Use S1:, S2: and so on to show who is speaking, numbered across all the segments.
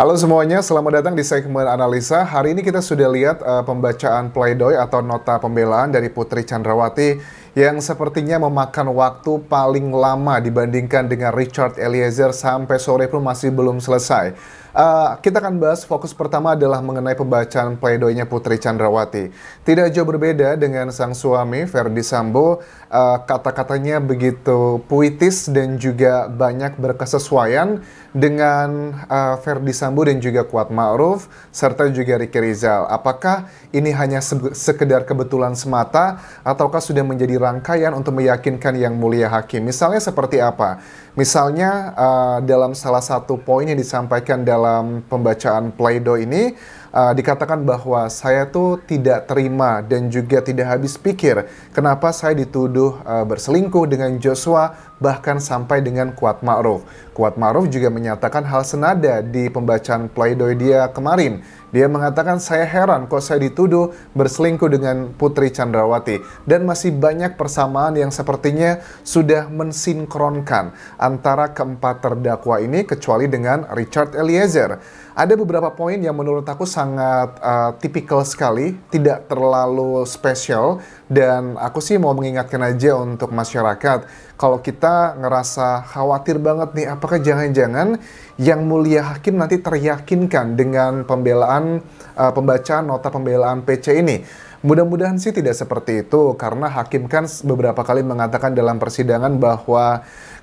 S1: Halo semuanya, selamat datang di segmen analisa. Hari ini kita sudah lihat uh, pembacaan pleidoy atau nota pembelaan dari Putri Chandrawati yang sepertinya memakan waktu paling lama dibandingkan dengan Richard Eliezer sampai sore pun masih belum selesai. Uh, kita akan bahas fokus pertama adalah mengenai pembacaan pledoinya Putri Chandrawati. Tidak jauh berbeda dengan sang suami Ferdi Sambo, uh, kata-katanya begitu puitis dan juga banyak berkesesuaian dengan uh, Ferdi Sambo dan juga Kuat Ma'ruf serta juga Ricky Rizal. Apakah ini hanya se sekedar kebetulan semata ataukah sudah menjadi rangkaian untuk meyakinkan yang mulia hakim? Misalnya seperti apa? Misalnya uh, dalam salah satu poin yang disampaikan dalam pembacaan pleido ini uh, dikatakan bahwa saya tuh tidak terima dan juga tidak habis pikir kenapa saya dituduh uh, berselingkuh dengan Joshua bahkan sampai dengan Kuat Ma'ruf. Kuat Ma'ruf juga menyatakan hal senada di pembacaan pleido dia kemarin dia mengatakan saya heran kok saya dituduh berselingkuh dengan Putri Chandrawati dan masih banyak persamaan yang sepertinya sudah mensinkronkan antara keempat terdakwa ini kecuali dengan Richard Eliezer. Ada beberapa poin yang menurut aku sangat uh, tipikal sekali, tidak terlalu spesial dan aku sih mau mengingatkan aja untuk masyarakat kalau kita ngerasa khawatir banget nih apakah jangan-jangan yang mulia hakim nanti teryakinkan dengan pembelaan uh, pembacaan nota pembelaan PC ini. Mudah-mudahan sih tidak seperti itu karena hakim kan beberapa kali mengatakan dalam persidangan bahwa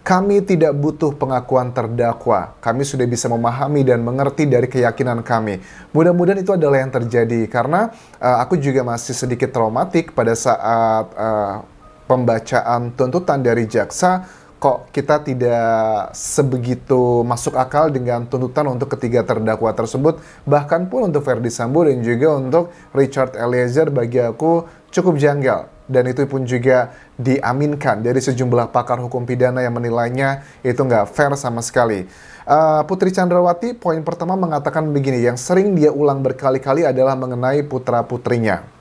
S1: kami tidak butuh pengakuan terdakwa. Kami sudah bisa memahami dan mengerti dari keyakinan kami. Mudah-mudahan itu adalah yang terjadi karena uh, aku juga masih sedikit traumatik pada saat uh, pembacaan tuntutan dari jaksa kok kita tidak sebegitu masuk akal dengan tuntutan untuk ketiga terdakwa tersebut bahkan pun untuk Ferdi Sambo dan juga untuk Richard Eliezer bagi aku cukup janggal dan itu pun juga diaminkan dari sejumlah pakar hukum pidana yang menilainya itu nggak fair sama sekali. Uh, Putri Chandrawati poin pertama mengatakan begini, yang sering dia ulang berkali-kali adalah mengenai putra-putrinya.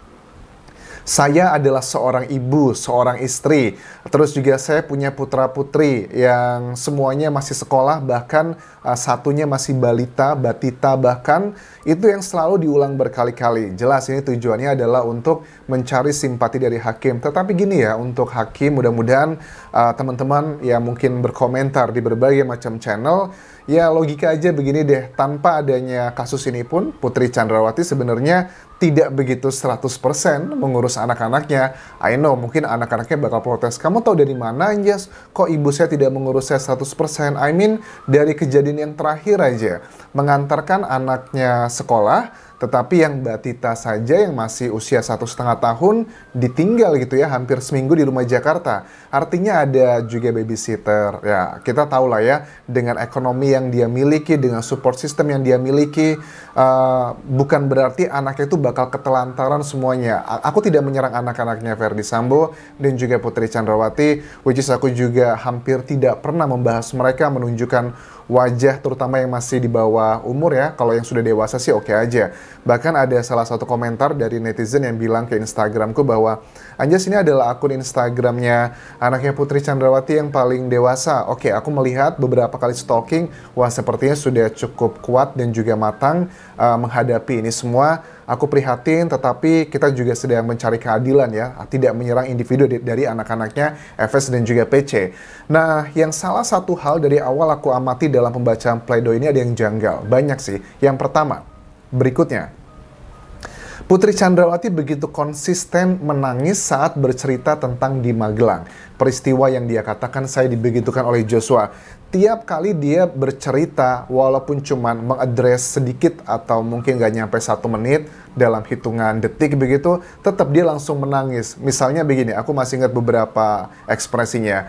S1: Saya adalah seorang ibu, seorang istri. Terus juga saya punya putra-putri yang semuanya masih sekolah, bahkan uh, satunya masih balita, batita bahkan. Itu yang selalu diulang berkali-kali. Jelas ini tujuannya adalah untuk mencari simpati dari hakim. Tetapi gini ya, untuk hakim mudah-mudahan uh, teman-teman yang mungkin berkomentar di berbagai macam channel, ya logika aja begini deh, tanpa adanya kasus ini pun Putri Chandrawati sebenarnya tidak begitu 100% mengurus anak-anaknya. I know mungkin anak-anaknya bakal protes. Kamu tahu dari mana Anjas? Kok ibu saya tidak mengurus saya 100%? I mean dari kejadian yang terakhir aja. Mengantarkan anaknya sekolah, tetapi yang batita saja yang masih usia satu setengah tahun ditinggal gitu ya hampir seminggu di rumah Jakarta. Artinya ada juga babysitter. Ya kita tahu lah ya dengan ekonomi yang dia miliki, dengan support system yang dia miliki, uh, bukan berarti anaknya itu bakal ketelantaran semuanya. Aku tidak menyerang anak-anaknya Ferdi Sambo dan juga Putri Chandrawati, which is aku juga hampir tidak pernah membahas mereka menunjukkan wajah terutama yang masih di bawah umur ya. Kalau yang sudah dewasa sih oke okay aja. Bahkan ada salah satu komentar dari netizen yang bilang ke Instagramku bahwa Anjas ini adalah akun Instagramnya anaknya Putri Chandrawati yang paling dewasa. Oke, okay, aku melihat beberapa kali stalking, wah sepertinya sudah cukup kuat dan juga matang uh, menghadapi ini semua. Aku prihatin, tetapi kita juga sedang mencari keadilan ya, tidak menyerang individu dari anak-anaknya FS dan juga PC. Nah, yang salah satu hal dari awal aku amati dalam pembacaan pleido ini ada yang janggal. Banyak sih. Yang pertama, berikutnya. Putri Chandrawati begitu konsisten menangis saat bercerita tentang di Magelang. Peristiwa yang dia katakan saya dibegitukan oleh Joshua. Tiap kali dia bercerita, walaupun cuma mengadres sedikit atau mungkin gak nyampe satu menit dalam hitungan detik begitu, tetap dia langsung menangis. Misalnya begini, aku masih ingat beberapa ekspresinya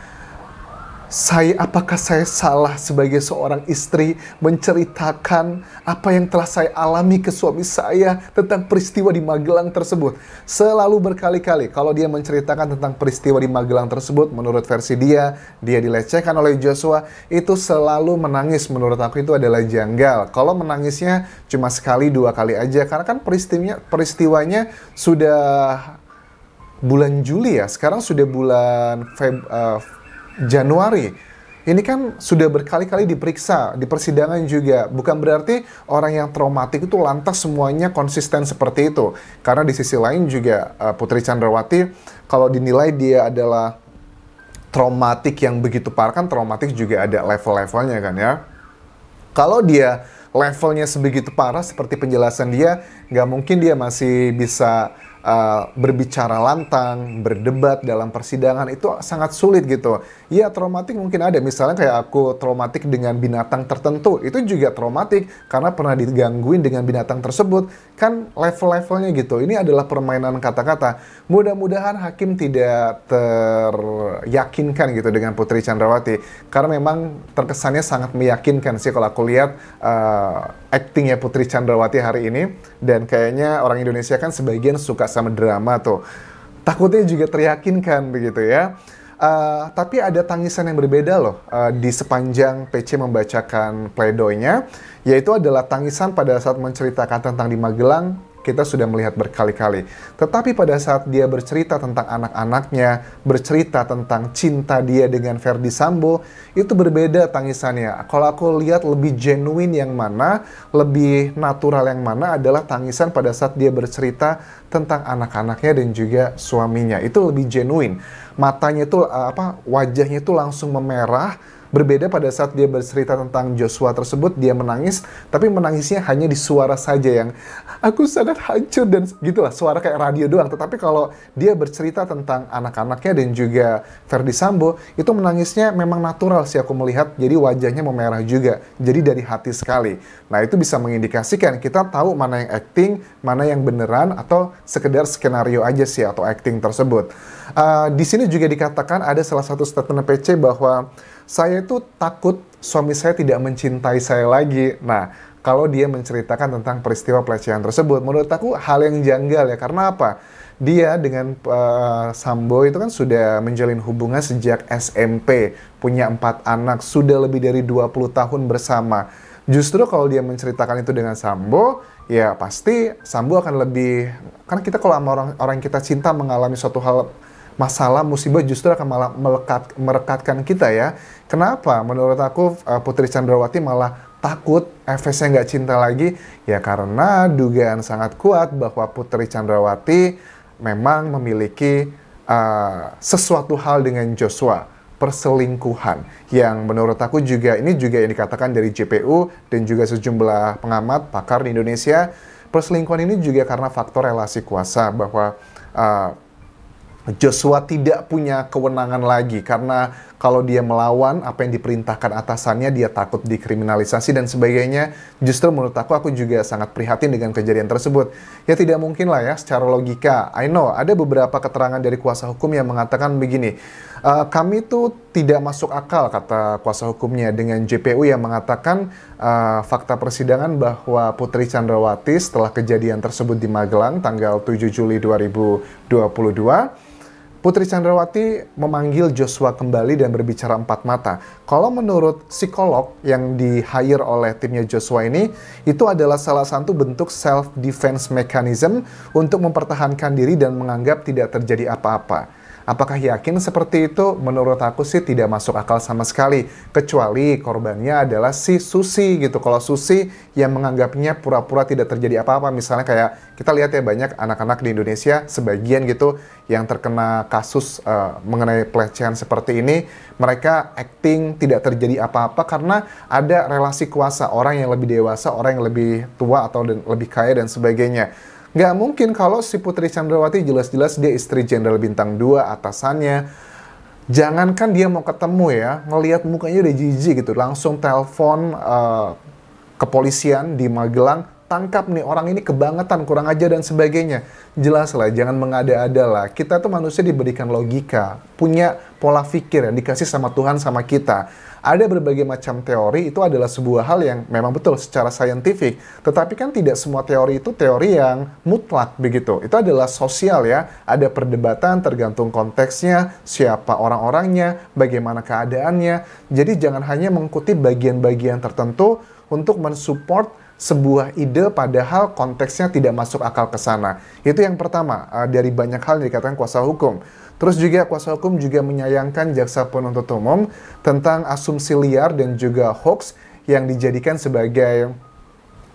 S1: saya apakah saya salah sebagai seorang istri menceritakan apa yang telah saya alami ke suami saya tentang peristiwa di Magelang tersebut. Selalu berkali-kali kalau dia menceritakan tentang peristiwa di Magelang tersebut menurut versi dia, dia dilecehkan oleh Joshua, itu selalu menangis menurut aku itu adalah janggal. Kalau menangisnya cuma sekali dua kali aja karena kan peristiwanya peristiwanya sudah bulan Juli ya, sekarang sudah bulan Feb, uh, Januari ini kan sudah berkali-kali diperiksa di persidangan juga. Bukan berarti orang yang traumatik itu lantas semuanya konsisten seperti itu. Karena di sisi lain juga uh, Putri Chandrawati kalau dinilai dia adalah traumatik yang begitu parah kan traumatik juga ada level-levelnya kan ya. Kalau dia levelnya sebegitu parah seperti penjelasan dia, nggak mungkin dia masih bisa uh, berbicara lantang, berdebat dalam persidangan itu sangat sulit gitu. Ya traumatik mungkin ada, misalnya kayak aku traumatik dengan binatang tertentu, itu juga traumatik karena pernah digangguin dengan binatang tersebut. Kan level-levelnya gitu. Ini adalah permainan kata-kata. Mudah-mudahan hakim tidak teryakinkan gitu dengan Putri Chandrawati karena memang terkesannya sangat meyakinkan sih kalau aku lihat uh, actingnya Putri Chandrawati hari ini dan kayaknya orang Indonesia kan sebagian suka sama drama tuh. Takutnya juga teryakinkan begitu ya. Uh, tapi ada tangisan yang berbeda loh uh, di sepanjang PC membacakan pledoinya, yaitu adalah tangisan pada saat menceritakan tentang di Magelang kita sudah melihat berkali-kali. Tetapi pada saat dia bercerita tentang anak-anaknya, bercerita tentang cinta dia dengan Ferdi Sambo, itu berbeda tangisannya. Kalau aku lihat lebih genuine yang mana, lebih natural yang mana adalah tangisan pada saat dia bercerita tentang anak-anaknya dan juga suaminya. Itu lebih genuine. Matanya itu apa? Wajahnya itu langsung memerah Berbeda pada saat dia bercerita tentang Joshua tersebut, dia menangis, tapi menangisnya hanya di suara saja yang aku sangat hancur dan gitulah, suara kayak radio doang. Tetapi kalau dia bercerita tentang anak-anaknya dan juga Ferdi Sambo, itu menangisnya memang natural sih aku melihat, jadi wajahnya memerah juga, jadi dari hati sekali. Nah itu bisa mengindikasikan kita tahu mana yang acting, mana yang beneran, atau sekedar skenario aja sih atau acting tersebut. Uh, di sini juga dikatakan ada salah satu statement PC bahwa saya itu takut suami saya tidak mencintai saya lagi. Nah, kalau dia menceritakan tentang peristiwa pelecehan tersebut, menurut aku hal yang janggal ya. Karena apa? Dia dengan uh, Sambo itu kan sudah menjalin hubungan sejak SMP, punya empat anak, sudah lebih dari 20 tahun bersama. Justru kalau dia menceritakan itu dengan Sambo, ya pasti Sambo akan lebih karena kita kalau sama orang orang kita cinta mengalami suatu hal masalah musibah justru akan malah melekat merekatkan kita ya. Kenapa? Menurut aku uh, Putri Chandrawati malah takut FS-nya nggak cinta lagi ya karena dugaan sangat kuat bahwa Putri Chandrawati memang memiliki uh, sesuatu hal dengan Joshua perselingkuhan yang menurut aku juga ini juga yang dikatakan dari JPU dan juga sejumlah pengamat pakar di Indonesia perselingkuhan ini juga karena faktor relasi kuasa bahwa uh, Joshua tidak punya kewenangan lagi karena kalau dia melawan apa yang diperintahkan atasannya dia takut dikriminalisasi dan sebagainya. Justru menurut aku aku juga sangat prihatin dengan kejadian tersebut. Ya tidak mungkin lah ya secara logika. I know ada beberapa keterangan dari kuasa hukum yang mengatakan begini. E, kami tuh tidak masuk akal kata kuasa hukumnya dengan JPU yang mengatakan uh, fakta persidangan bahwa Putri Chandrawati setelah kejadian tersebut di Magelang tanggal 7 Juli 2022 Putri Chandrawati memanggil Joshua kembali dan berbicara empat mata. Kalau menurut psikolog yang di-hire oleh timnya Joshua ini, itu adalah salah satu bentuk self-defense mechanism untuk mempertahankan diri dan menganggap tidak terjadi apa-apa. Apakah yakin seperti itu? Menurut aku sih tidak masuk akal sama sekali. Kecuali korbannya adalah si Susi gitu. Kalau Susi yang menganggapnya pura-pura tidak terjadi apa-apa. Misalnya kayak kita lihat ya banyak anak-anak di Indonesia sebagian gitu yang terkena kasus uh, mengenai pelecehan seperti ini. Mereka acting tidak terjadi apa-apa karena ada relasi kuasa. Orang yang lebih dewasa, orang yang lebih tua atau lebih kaya dan sebagainya Nggak mungkin kalau si Putri Chandrawati jelas-jelas dia istri jenderal bintang 2 atasannya. Jangankan dia mau ketemu ya, ngelihat mukanya udah jijik gitu, langsung telepon uh, kepolisian di Magelang, tangkap nih orang ini kebangetan, kurang aja dan sebagainya. Jelas lah, jangan mengada-ada lah. Kita tuh manusia diberikan logika, punya pola pikir yang dikasih sama Tuhan sama kita ada berbagai macam teori itu adalah sebuah hal yang memang betul secara saintifik. Tetapi kan tidak semua teori itu teori yang mutlak begitu. Itu adalah sosial ya. Ada perdebatan tergantung konteksnya, siapa orang-orangnya, bagaimana keadaannya. Jadi jangan hanya mengikuti bagian-bagian tertentu untuk mensupport sebuah ide padahal konteksnya tidak masuk akal ke sana. Itu yang pertama uh, dari banyak hal yang dikatakan kuasa hukum. Terus juga kuasa hukum juga menyayangkan jaksa penuntut umum tentang asumsi liar dan juga hoax yang dijadikan sebagai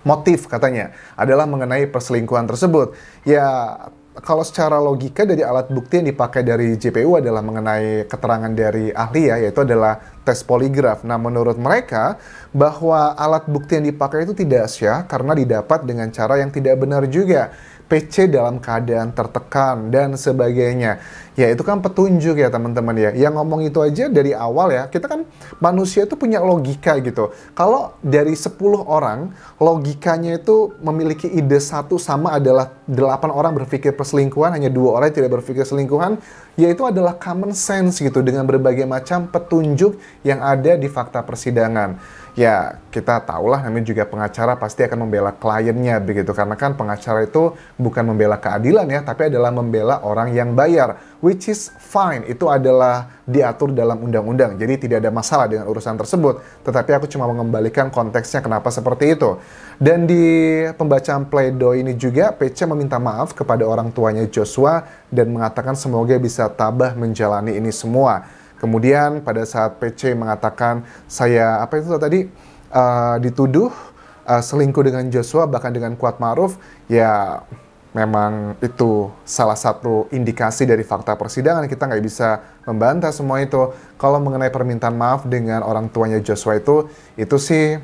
S1: motif katanya adalah mengenai perselingkuhan tersebut. Ya kalau secara logika dari alat bukti yang dipakai dari JPU adalah mengenai keterangan dari ahli ya, yaitu adalah tes poligraf. Nah, menurut mereka bahwa alat bukti yang dipakai itu tidak sah karena didapat dengan cara yang tidak benar juga. PC dalam keadaan tertekan dan sebagainya. Ya itu kan petunjuk ya teman-teman ya. Yang ngomong itu aja dari awal ya, kita kan manusia itu punya logika gitu. Kalau dari 10 orang, logikanya itu memiliki ide satu sama adalah 8 orang berpikir perselingkuhan, hanya dua orang tidak berpikir selingkuhan, yaitu adalah common sense gitu dengan berbagai macam petunjuk yang ada di fakta persidangan ya kita tahulah namanya juga pengacara pasti akan membela kliennya begitu. Karena kan pengacara itu bukan membela keadilan ya tapi adalah membela orang yang bayar which is fine. Itu adalah diatur dalam undang-undang. Jadi tidak ada masalah dengan urusan tersebut. Tetapi aku cuma mengembalikan konteksnya kenapa seperti itu. Dan di pembacaan pledoi ini juga PC meminta maaf kepada orang tuanya Joshua dan mengatakan semoga bisa tabah menjalani ini semua Kemudian pada saat PC mengatakan saya apa itu tadi? Uh, dituduh uh, selingkuh dengan Joshua bahkan dengan Kuat Maruf, ya memang itu salah satu indikasi dari fakta persidangan. Kita nggak bisa membantah semua itu. Kalau mengenai permintaan maaf dengan orang tuanya Joshua itu, itu sih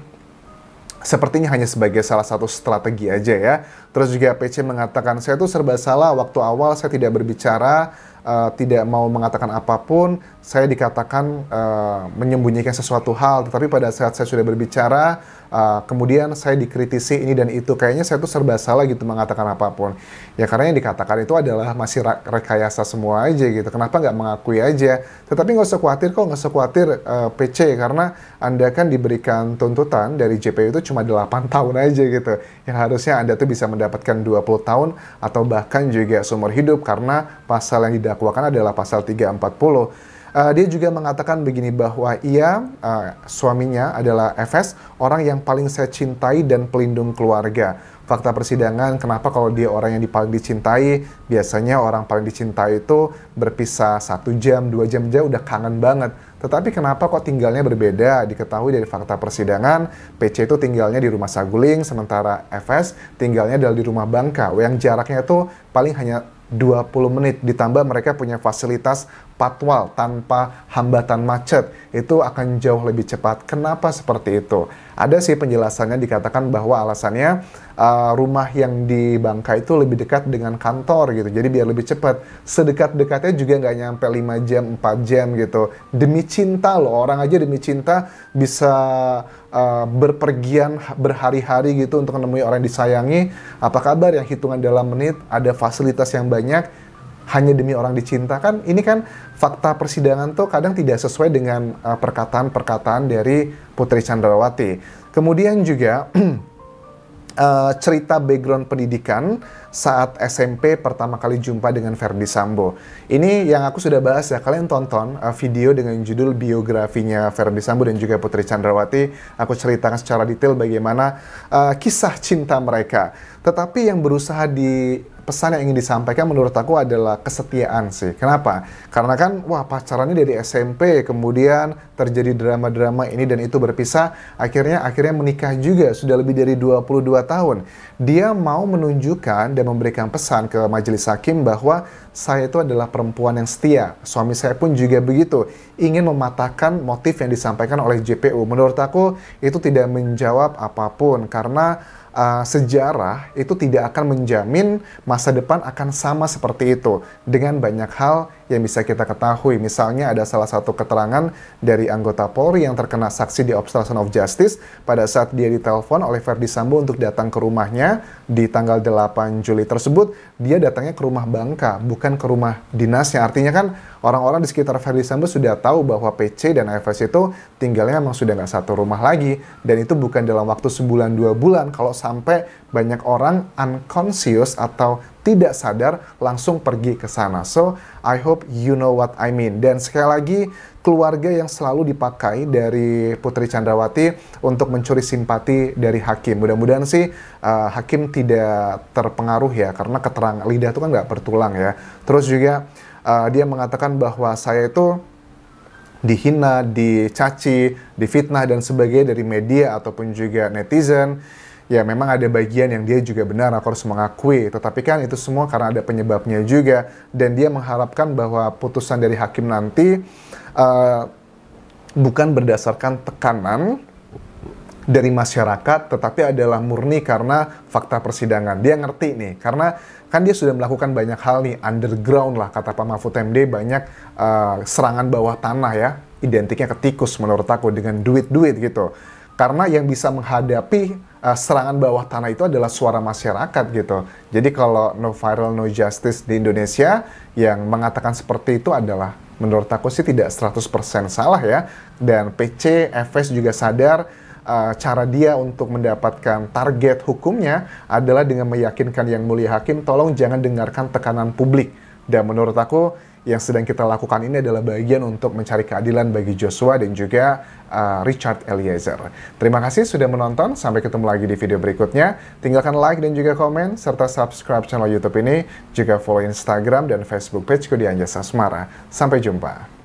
S1: sepertinya hanya sebagai salah satu strategi aja ya. Terus juga PC mengatakan saya itu serba salah. Waktu awal saya tidak berbicara uh, tidak mau mengatakan apa pun, saya dikatakan uh, menyembunyikan sesuatu hal. Tetapi pada saat saya sudah berbicara, uh, kemudian saya dikritisi ini dan itu. Kayaknya saya tuh serba salah gitu mengatakan apa pun. Ya karena yang dikatakan itu adalah masih rekayasa semua aja gitu. Kenapa nggak mengakui aja? Tetapi nggak usah khawatir kok, nggak usah khawatir uh, PC karena Anda kan diberikan tuntutan dari JPU itu cuma 8 tahun aja gitu. Yang harusnya Anda tuh bisa mendapatkan 20 tahun atau bahkan juga seumur hidup karena pasal yang didakwakan adalah pasal 340 Uh, dia juga mengatakan begini bahwa ia uh, suaminya adalah FS orang yang paling saya cintai dan pelindung keluarga. Fakta persidangan kenapa kalau dia orang yang paling dicintai biasanya orang paling dicintai itu berpisah satu jam dua jam aja udah kangen banget. Tetapi kenapa kok tinggalnya berbeda? Diketahui dari fakta persidangan, PC itu tinggalnya di rumah Saguling, sementara FS tinggalnya adalah di rumah Bangka, yang jaraknya itu paling hanya 20 menit ditambah mereka punya fasilitas patwal tanpa hambatan macet itu akan jauh lebih cepat. Kenapa seperti itu? Ada sih penjelasannya dikatakan bahwa alasannya uh, rumah yang di Bangka itu lebih dekat dengan kantor gitu. Jadi biar lebih cepat. Sedekat-dekatnya juga nggak nyampe 5 jam, 4 jam gitu. Demi cinta loh, orang aja demi cinta bisa uh, berpergian berhari-hari gitu untuk menemui orang yang disayangi. Apa kabar yang hitungan dalam menit, ada fasilitas yang banyak, hanya demi orang dicintakan. Ini kan fakta persidangan tuh kadang tidak sesuai dengan uh, perkataan-perkataan dari Putri Chandrawati. Kemudian juga uh, cerita background pendidikan saat SMP pertama kali jumpa dengan Ferdi Sambo. Ini yang aku sudah bahas ya, kalian tonton uh, video dengan judul biografinya Ferdi Sambo dan juga Putri Chandrawati. Aku ceritakan secara detail bagaimana uh, kisah cinta mereka. Tetapi yang berusaha di pesan yang ingin disampaikan menurut aku adalah kesetiaan sih. Kenapa? Karena kan wah pacarannya dari SMP, kemudian terjadi drama-drama ini dan itu berpisah, akhirnya akhirnya menikah juga sudah lebih dari 22 tahun. Dia mau menunjukkan dan memberikan pesan ke majelis hakim bahwa saya itu adalah perempuan yang setia. Suami saya pun juga begitu, ingin mematahkan motif yang disampaikan oleh JPU. Menurut aku itu tidak menjawab apa pun karena uh, sejarah itu tidak akan menjamin masa depan akan sama seperti itu dengan banyak hal yang bisa kita ketahui. Misalnya ada salah satu keterangan dari anggota Polri yang terkena saksi di obstruction of justice pada saat dia ditelepon oleh Verdi Sambo untuk datang ke rumahnya di tanggal 8 Juli tersebut, dia datangnya ke rumah Bangka, bukan ke rumah dinasnya. Artinya kan orang-orang di sekitar Verdi Sambo sudah tahu bahwa PC dan FS itu tinggalnya memang sudah nggak satu rumah lagi. Dan itu bukan dalam waktu sebulan dua bulan kalau sampai banyak orang unconscious atau tidak sadar langsung pergi ke sana. So, I hope you know what I mean. Dan sekali lagi, keluarga yang selalu dipakai dari Putri Chandrawati untuk mencuri simpati dari hakim. Mudah-mudahan sih uh, hakim tidak terpengaruh ya karena keterangan lidah itu kan nggak bertulang ya. Terus juga uh, dia mengatakan bahwa saya itu dihina, dicaci, difitnah dan sebagainya dari media ataupun juga netizen. Ya memang ada bagian yang dia juga benar aku harus mengakui. Tetapi kan itu semua karena ada penyebabnya juga. Dan dia mengharapkan bahwa putusan dari hakim nanti uh, bukan berdasarkan tekanan dari masyarakat tetapi adalah murni karena fakta persidangan dia ngerti nih karena kan dia sudah melakukan banyak hal nih underground lah kata Pak Mahfud MD banyak uh, serangan bawah tanah ya identiknya ke tikus menurut aku dengan duit-duit gitu karena yang bisa menghadapi uh, serangan bawah tanah itu adalah suara masyarakat gitu. Jadi kalau no viral no justice di Indonesia yang mengatakan seperti itu adalah menurut aku sih tidak 100% salah ya. Dan PC, FS juga sadar uh, cara dia untuk mendapatkan target hukumnya adalah dengan meyakinkan yang mulia hakim tolong jangan dengarkan tekanan publik. Dan menurut aku yang sedang kita lakukan ini adalah bagian untuk mencari keadilan bagi Joshua dan juga uh, Richard Eliezer. Terima kasih sudah menonton, sampai ketemu lagi di video berikutnya. Tinggalkan like dan juga komen, serta subscribe channel YouTube ini, juga follow Instagram dan Facebook page di Anjasa. Sampai jumpa.